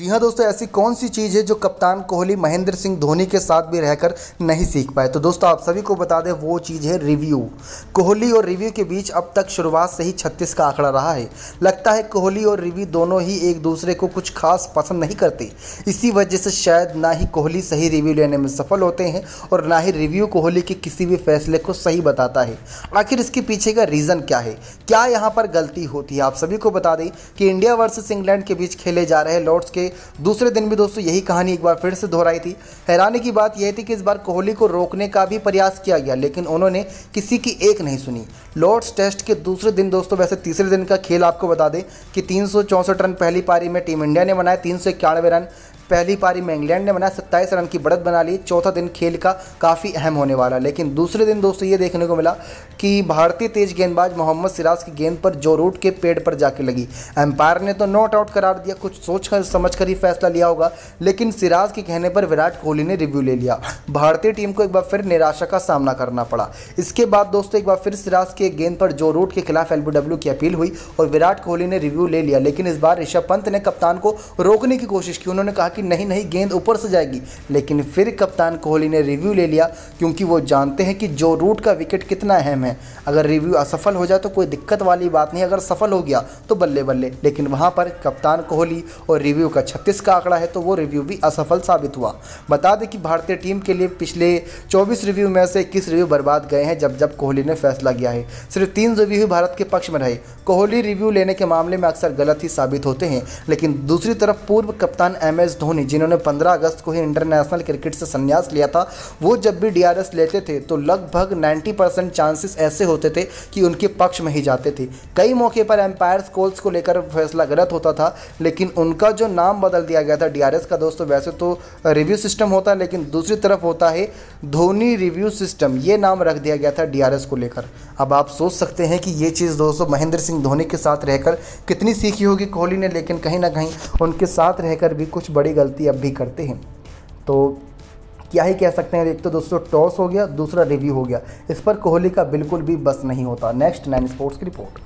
जी हाँ दोस्तों, ऐसी कौन सी चीज़ है जो कप्तान कोहली, महेंद्र सिंह धोनी के साथ भी रहकर नहीं सीख पाए? तो दोस्तों, आप सभी को बता दें, वो चीज़ है रिव्यू। कोहली और रिव्यू के बीच अब तक शुरुआत से ही 36 का आंकड़ा रहा है। लगता है कोहली और रिव्यू दोनों ही एक दूसरे को कुछ खास पसंद नहीं करते। इसी वजह से शायद ना ही कोहली सही रिव्यू लेने में सफल होते हैं और ना ही रिव्यू कोहली के किसी भी फैसले को सही बताता है। आखिर इसके पीछे का रीज़न क्या है? क्या यहाँ पर गलती होती है? आप सभी को बता दें कि इंडिया वर्सेस इंग्लैंड के बीच खेले जा रहे लॉर्ड्स के दूसरे दिन भी दोस्तों यही कहानी एक बार फिर से दोहराई थी। हैरानी की बात यह थी कि इस बार कोहली को रोकने का भी प्रयास किया गया, लेकिन उन्होंने किसी की एक नहीं सुनी। लॉर्ड्स टेस्ट के दूसरे दिन दोस्तों, वैसे तीसरे दिन का खेल आपको बता दें कि तीन रन पहली पारी में टीम इंडिया ने बनाए, तीन रन पहली पारी में इंग्लैंड ने बनाया सत्ताईस रन की बढ़त बना ली, चौथा दिन खेल का काफ़ी अहम होने वाला लेकिन दूसरे दिन दोस्तों ये देखने को मिला कि भारतीय तेज गेंदबाज मोहम्मद सिराज की गेंद पर जो रूट के पेड़ पर जाके लगी। एम्पायर ने तो नॉट आउट करार दिया, कुछ सोच कर समझ कर ही फैसला लिया होगा। लेकिन सिराज के कहने पर विराट कोहली ने रिव्यू ले लिया। भारतीय टीम को एक बार फिर निराशा का सामना करना पड़ा। इसके बाद दोस्तों, एक बार फिर सिराज के गेंद पर जो रूट के खिलाफ एलबीडब्ल्यू की अपील हुई और विराट कोहली ने रिव्यू ले लिया। लेकिन इस बार ऋषभ पंत ने कप्तान को रोकने की कोशिश की। उन्होंने कहा कि नहीं नहीं, गेंद ऊपर से जाएगी। लेकिन फिर कप्तान कोहली ने रिव्यू ले लिया, क्योंकि वो जानते हैं कि जो रूट का विकेट कितना अहम है। अगर रिव्यू असफल हो जाए तो कोई दिक्कत वाली बात नहीं। अगर सफल हो गया तो बल्ले बल्ले लेकिन वहाँ पर कप्तान कोहली और रिव्यू का छत्तीस का आंकड़ा है तो वो रिव्यू भी असफल साबित हुआ। बता दें कि भारतीय टीम के लिए पिछले चौबीस रिव्यू में से इक्कीस रिव्यू बर्बाद गए हैं, जब जब कोहली ने फैसला किया है। सिर्फ़ तीन रिव्यू ही भारत के पक्ष में रहे। कोहली रिव्यू लेने के मामले में अक्सर गलत ही साबित होते हैं, लेकिन दूसरी तरफ़ पूर्व कप्तान एम एस धोनी, जिन्होंने 15 अगस्त को ही इंटरनेशनल क्रिकेट से संन्यास लिया था, वो जब भी डीआरएस लेते थे तो लगभग 90 परसेंट चांसेस ऐसे होते थे कि उनके पक्ष में ही जाते थे। कई मौके पर एम्पायर्स कॉल्स को लेकर फैसला गलत होता था, लेकिन उनका जो नाम बदल दिया गया था डीआरएस का दोस्तों। वैसे तो रिव्यू सिस्टम होता है, लेकिन दूसरी तरफ़ होता है धोनी रिव्यू सिस्टम। ये नाम रख दिया गया था डीआरएस को लेकर। अब आप सोच सकते हैं कि ये चीज़ दोस्तों महेंद्र सिंह धोनी के साथ रहकर कितनी सीखी होगी कोहली ने, लेकिन कहीं ना कहीं उनके साथ रहकर भी कुछ बड़ी गलती अब भी करते हैं। तो क्या ही कह सकते हैं, एक तो दोस्तों टॉस हो गया, दूसरा रिव्यू हो गया। इस पर कोहली का बिल्कुल भी बस नहीं होता। नेक्स्ट नाइन स्पोर्ट्स की रिपोर्ट।